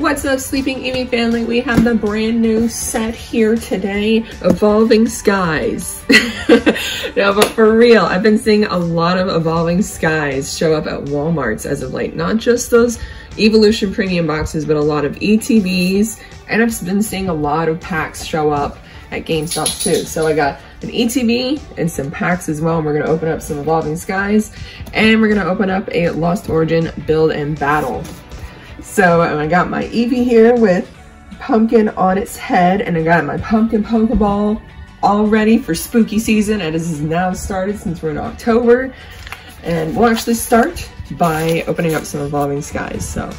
What's up, Sleeping Eevee family? We have the brand new set here today, Evolving Skies. no, but for real, I've been seeing a lot of Evolving Skies show up at Walmarts as of late. Not just those Evolution Premium boxes, but a lot of ETBs, and I've been seeing a lot of packs show up at GameStop too. So I got an ETB and some packs as well. And we're gonna open up some Evolving Skies, and we're gonna open up a Lost Origin build and battle. So I got my Eevee here with pumpkin on its head and I got my pumpkin Pokeball all ready for spooky season and this is now started since we're in October. And we'll actually start by opening up some Evolving Skies. So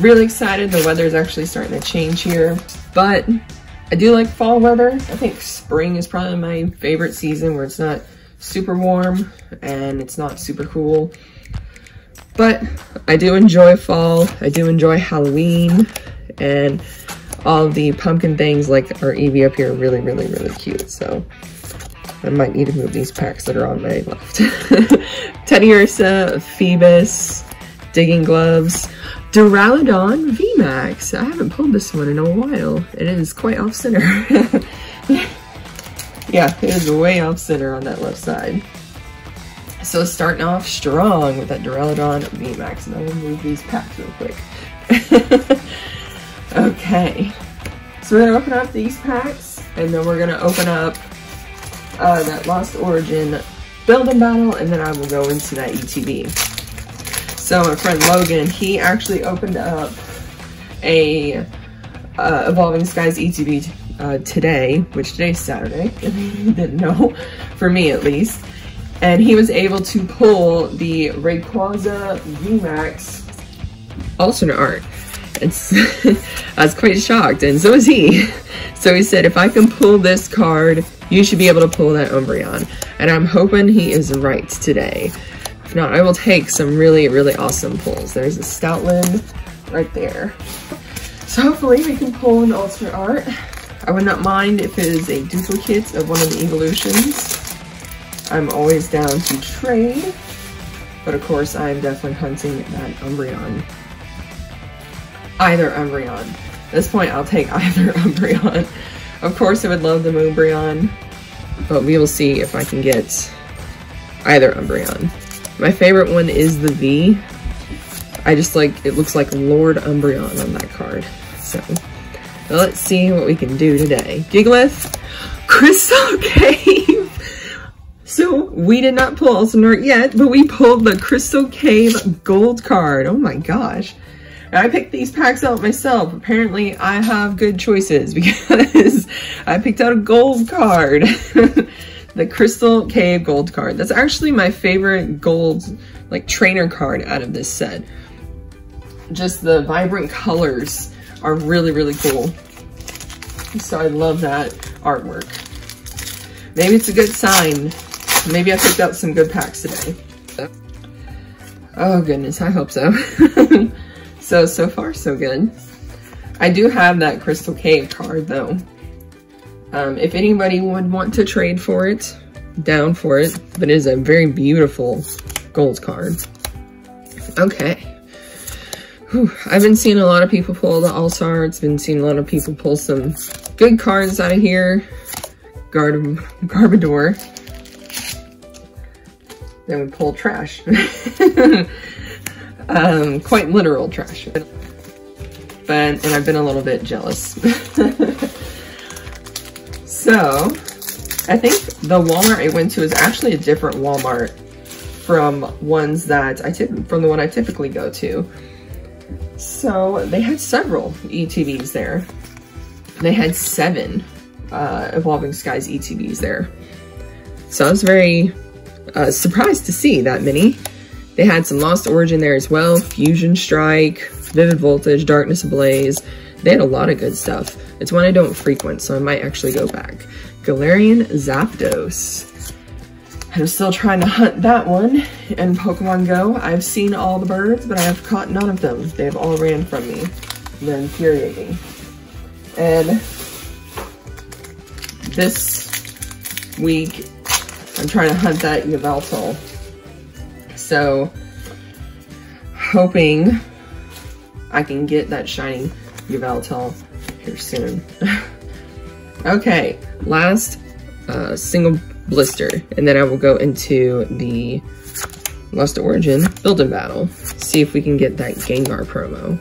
really excited. The weather is actually starting to change here, but I do like fall weather. I think spring is probably my favorite season where it's not super warm and it's not super cool. But I do enjoy fall. I do enjoy Halloween and all the pumpkin things like our Eevee up here are really, really, really cute. So I might need to move these packs that are on my left. Teddiursa, Phoebus, Digging Gloves, Duraludon VMAX. I haven't pulled this one in a while. It is quite off center. yeah, it is way off center on that left side. So starting off strong with that Duraludon VMAX. And I'm gonna move these packs real quick. okay. So we're gonna open up these packs and then we're gonna open up uh, that Lost Origin build and battle and then I will go into that ETB. So my friend Logan, he actually opened up a uh, Evolving Skies ETB uh, today, which today's Saturday, didn't know, for me at least and he was able to pull the Rayquaza VMAX alternate art. And I was quite shocked, and so was he. So he said, if I can pull this card, you should be able to pull that Umbreon. And I'm hoping he is right today. If not, I will take some really, really awesome pulls. There's a Stoutland right there. So hopefully we can pull an alternate art. I would not mind if it is a duplicate of one of the evolutions. I'm always down to trade, but of course I'm definitely hunting that Umbreon. Either Umbreon. At this point, I'll take either Umbreon. Of course, I would love the Moonbreon, but we will see if I can get either Umbreon. My favorite one is the V. I just like, it looks like Lord Umbreon on that card. So, let's see what we can do today. Gigalith, Crystal Cave. So we did not pull Ultimate yet, but we pulled the Crystal Cave Gold card. Oh my gosh. I picked these packs out myself. Apparently I have good choices because I picked out a gold card. the Crystal Cave Gold card. That's actually my favorite gold like trainer card out of this set. Just the vibrant colors are really, really cool. So I love that artwork. Maybe it's a good sign Maybe I picked out some good packs today. Oh goodness, I hope so. so, so far so good. I do have that Crystal Cave card though. Um, if anybody would want to trade for it, down for it. But it is a very beautiful gold card. Okay. Whew. I've been seeing a lot of people pull the All-Stars. Been seeing a lot of people pull some good cards out of here. Garb Garbodor. Then we pull trash. um, quite literal trash. But, and I've been a little bit jealous. so, I think the Walmart I went to is actually a different Walmart from ones that I tip from the one I typically go to. So they had several ETBs there. They had seven uh, Evolving Skies ETBs there. So I was very uh, surprised to see that many. They had some Lost Origin there as well, Fusion Strike, Vivid Voltage, Darkness Ablaze. They had a lot of good stuff. It's one I don't frequent, so I might actually go back. Galarian Zapdos. I'm still trying to hunt that one in Pokemon Go. I've seen all the birds, but I have caught none of them. They've all ran from me. They're infuriating. And this week I'm trying to hunt that Yveltal. So, hoping I can get that shiny Yveltal here soon. okay, last uh, single blister, and then I will go into the Lost Origin Build Battle. See if we can get that Gengar promo.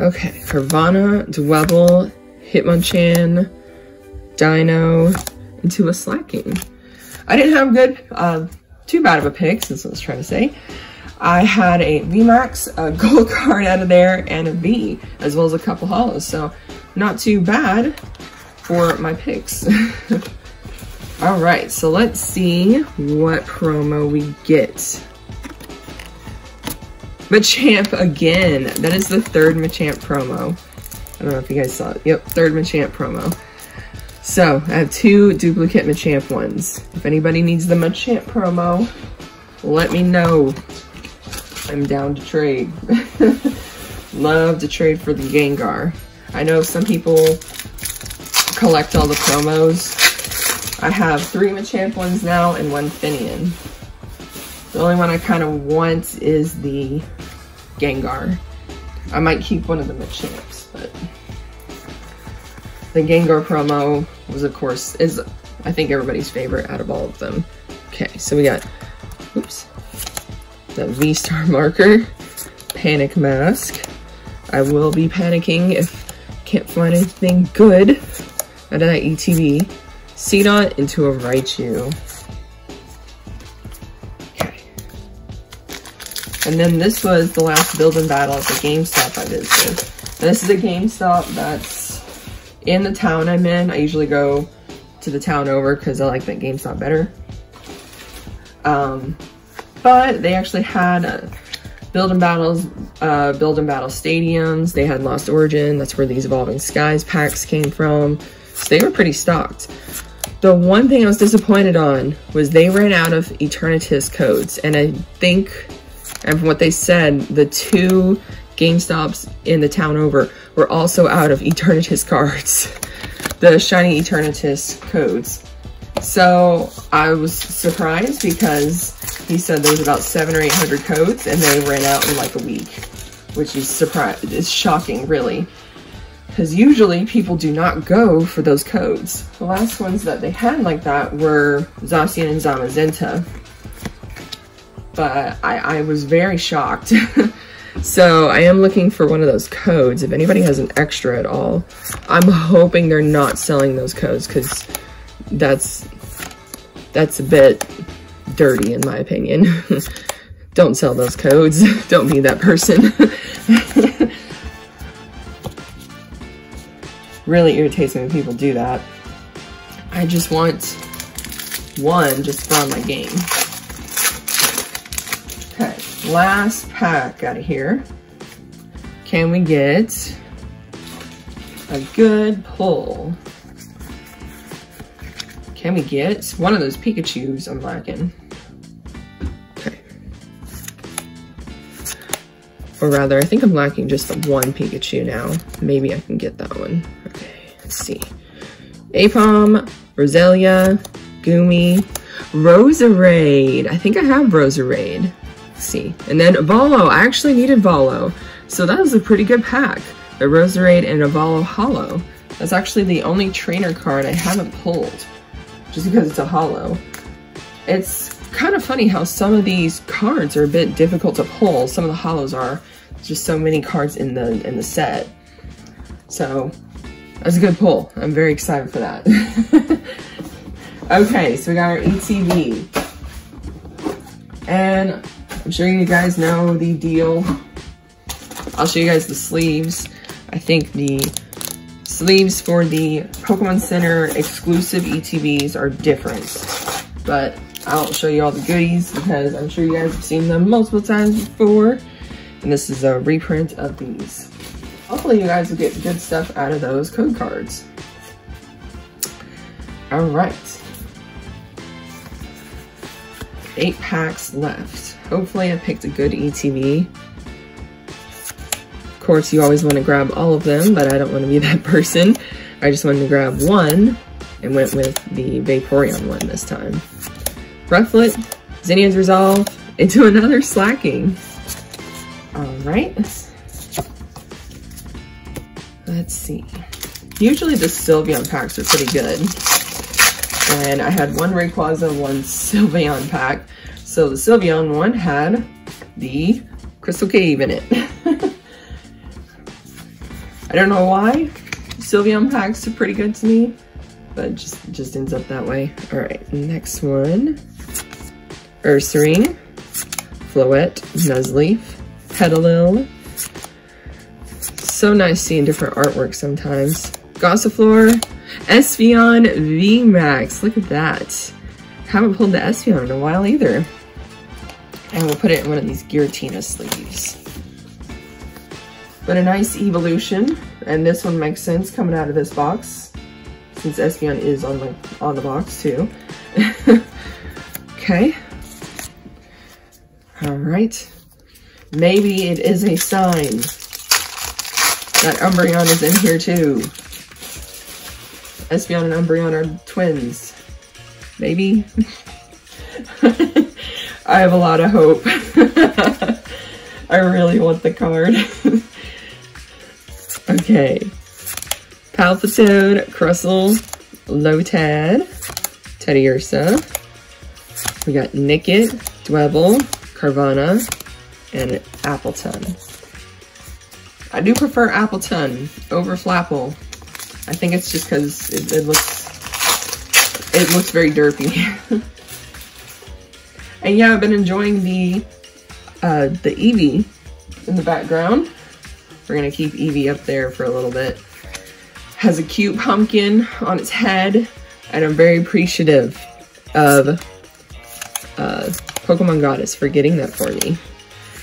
Okay, Carvanha, Dwebble, Hitmonchan, Dino, into a Slaking. I didn't have good, uh, too bad of a pick, since I was trying to say. I had a VMAX, a gold card out of there, and a V, as well as a couple hollows. So not too bad for my picks. All right, so let's see what promo we get. Machamp again. That is the third Machamp promo. I don't know if you guys saw it. Yep, third Machamp promo. So, I have two duplicate Machamp ones. If anybody needs the Machamp promo, let me know. I'm down to trade. Love to trade for the Gengar. I know some people collect all the promos. I have three Machamp ones now and one Finian. The only one I kind of want is the Gengar. I might keep one of the Machamps, but the Gengar promo was, of course, is I think everybody's favorite out of all of them. Okay, so we got, oops, the V-Star marker, Panic Mask. I will be panicking if can't find anything good out of that ETB. Seedot into a Raichu. Okay. And then this was the last building battle at the GameStop I visited. this is a GameStop that's in the town I'm in. I usually go to the town over because I like that GameStop better. Um, but they actually had uh, and battles, uh, and battle stadiums. They had Lost Origin. That's where these Evolving Skies packs came from. So they were pretty stocked. The one thing I was disappointed on was they ran out of Eternatus codes. And I think, and from what they said, the two GameStops in the town over were also out of Eternatus cards. the shiny Eternatus codes. So I was surprised because he said there was about seven or eight hundred codes and they ran out in like a week, which is surprise. It's shocking, really, because usually people do not go for those codes. The last ones that they had like that were Zacian and Zamazenta, but I, I was very shocked. so I am looking for one of those codes. If anybody has an extra at all, I'm hoping they're not selling those codes because that's that's a bit dirty in my opinion. Don't sell those codes. Don't be that person. really irritates me when people do that. I just want one just for my game. Last pack out of here. Can we get a good pull? Can we get one of those Pikachus I'm lacking? Okay. Or rather, I think I'm lacking just the one Pikachu now. Maybe I can get that one. Okay, let's see. Aipom, Roselia, Goomy, Roserade. I think I have Roserade. See. And then Volo. I actually needed Volo. So that was a pretty good pack. A Roserade and a Volo Hollow. That's actually the only trainer card I haven't pulled just because it's a hollow. It's kind of funny how some of these cards are a bit difficult to pull. Some of the hollows are. just so many cards in the in the set. So that's a good pull. I'm very excited for that. okay, so we got our ETB. And I'm sure you guys know the deal. I'll show you guys the sleeves. I think the sleeves for the Pokemon Center exclusive ETBs are different. But I'll show you all the goodies because I'm sure you guys have seen them multiple times before. And this is a reprint of these. Hopefully you guys will get good stuff out of those code cards. All right. Eight packs left. Hopefully I picked a good ETB. Of course, you always want to grab all of them, but I don't want to be that person. I just wanted to grab one and went with the Vaporeon one this time. Rufflet, Zinnia's Resolve, into another Slaking. All right. let's see. Usually the Sylveon packs are pretty good. And I had one Rayquaza, one Sylveon pack. So the Sylveon one had the Crystal Cave in it. I don't know why. Sylveon packs are pretty good to me, but just, just ends up that way. All right, next one. Ursaring, Floette, Nuzleaf, Petilil. So nice seeing different artwork sometimes. Gossifleur, Espeon VMAX. Look at that. Haven't pulled the Espeon in a while either. And we'll put it in one of these Giratina sleeves. But a nice evolution. And this one makes sense coming out of this box. Since Espeon is on the, on the box too. okay. All right. Maybe it is a sign that Umbreon is in here too. Espeon and Umbreon are twins. Maybe. I have a lot of hope. I really want the card. okay. Palpitoad, Crustle, Lotad, Teddiursa. We got Nickit, Dwebble, Carvanha, and Appletun. I do prefer Appletun over Flapple. I think it's just because it, it, looks it looks very derpy. and yeah, I've been enjoying the uh, the Eevee in the background. We're gonna keep Eevee up there for a little bit. Has a cute pumpkin on its head, and I'm very appreciative of uh, Pokemon Goddess for getting that for me.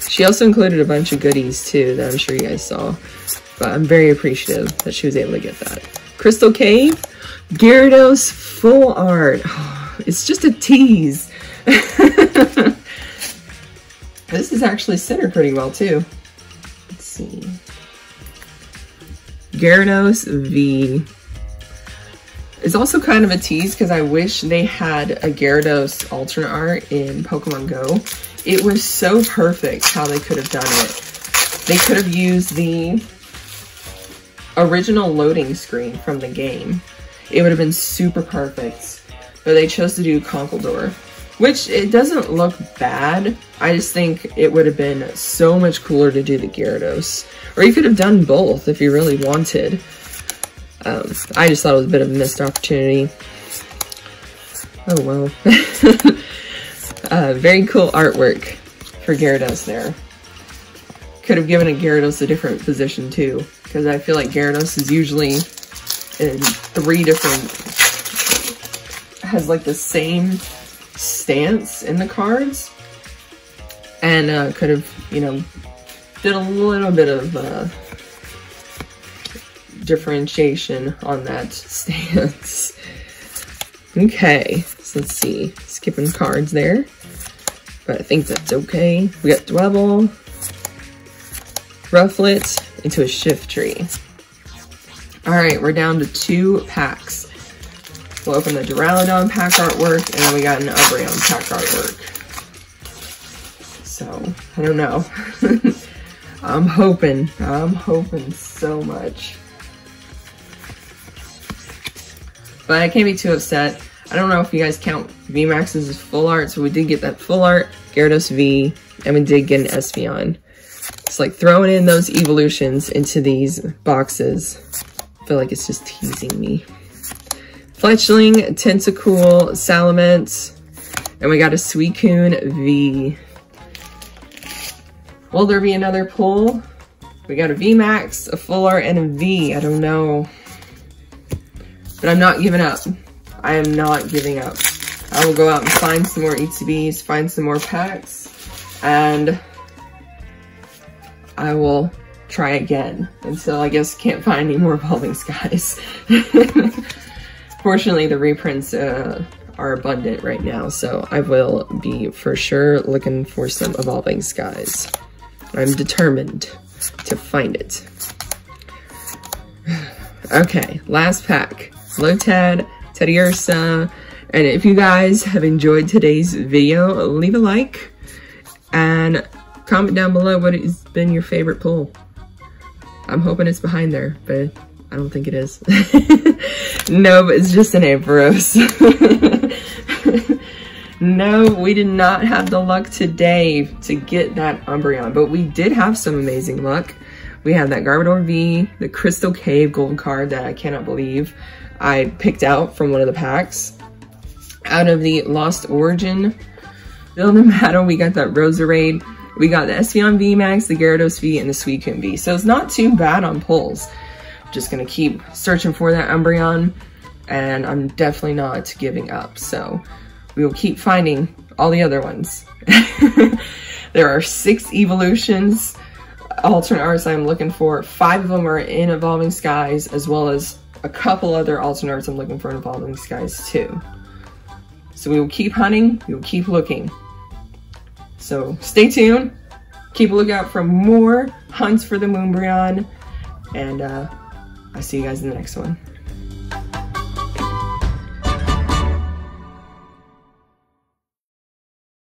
She also included a bunch of goodies too that I'm sure you guys saw. But I'm very appreciative that she was able to get that. Crystal Cave, Gyarados full art. Oh, it's just a tease. this is actually centered pretty well too. Let's see. Gyarados V is also kind of a tease because I wish they had a Gyarados alternate art in Pokemon Go. It was so perfect how they could have done it. They could have used the original loading screen from the game. It would have been super perfect. But they chose to do Conkeldurr, which it doesn't look bad. I just think it would have been so much cooler to do the Gyarados. Or you could have done both if you really wanted. Um, I just thought it was a bit of a missed opportunity. Oh well. uh, very cool artwork for Gyarados there. Could have given a Gyarados a different position too, because I feel like Gyarados is usually in three different, has like the same stance in the cards, and uh, could have, you know, did a little bit of uh, differentiation on that stance. Okay, so let's see. Skipping cards there. But I think that's okay. We got Dwebble, Rufflet, into a Shiftry. All right, we're down to two packs. We'll open the Duraludon pack artwork, and then we got an Umbreon pack artwork. So, I don't know. I'm hoping, I'm hoping so much. But I can't be too upset. I don't know if you guys count VMAX as full art, so we did get that full art, Gyarados V, and we did get an Espeon. It's like throwing in those evolutions into these boxes. I feel like it's just teasing me. Fletchling, Tentacool, Salamence, and we got a Suicune V. Will there be another pull? We got a VMAX, a full art, and a V. I don't know. But I'm not giving up. I am not giving up. I will go out and find some more ETBs, find some more packs, and I will try again until I guess can't find any more Evolving Skies. Fortunately, the reprints uh, are abundant right now, so I will be for sure looking for some Evolving Skies. I'm determined to find it. okay, last pack. Lotad, Teddiursa, and if you guys have enjoyed today's video, leave a like and comment down below what has been your favorite pull. I'm hoping it's behind there, but I don't think it is. no, but it's just an Ampharos. no, we did not have the luck today to get that Umbreon, but we did have some amazing luck. We had that Garbodor V, the Crystal Cave gold card that I cannot believe I picked out from one of the packs. Out of the Lost Origin Build Battle, we got that Roserade. We got the Espeon VMAX, the Gyarados V, and the Suicune V. So it's not too bad on pulls. Just gonna keep searching for that Umbreon, and I'm definitely not giving up. So we will keep finding all the other ones. there are six evolutions, alternate arts I'm looking for. Five of them are in Evolving Skies, as well as a couple other alternate arts I'm looking for in Evolving Skies too. So we will keep hunting, we will keep looking. So stay tuned. Keep a lookout for more hunts for the Moonbreon. And uh, I'll see you guys in the next one.